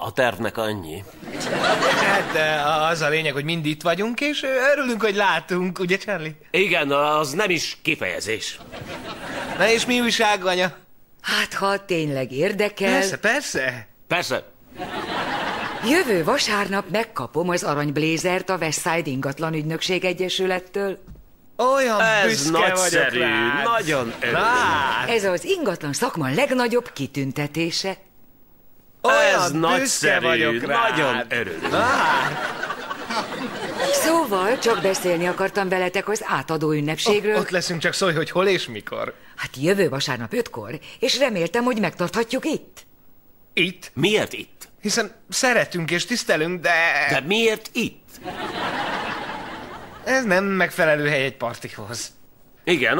A tervnek annyi. Hát de az a lényeg, hogy mind itt vagyunk, és örülünk, hogy látunk, ugye Charlie? Igen, az nem is kifejezés. Na és mi újság, anya? Hát, ha tényleg érdekel, Persze, persze. Persze, jövő vasárnap megkapom az aranyblézert a Westside Ingatlan Ügynökség Egyesülettől. Olyan ez büszke nagyszerű, vagyok rád. nagyon örülök. Ez az ingatlan szakma legnagyobb kitüntetése. Olyan Ez nagyszerű, vagyok rád. nagyon örülök. Szóval csak beszélni akartam veletek az átadó ünnepségről. Ott leszünk, csak szólj, hogy hol és mikor. Hát jövő vasárnap ötkor, és reméltem, hogy megtarthatjuk itt. Itt. Miért itt? Hiszen szeretünk és tisztelünk, de, De miért itt? ez nem megfelelő hely egy partihoz. Igen,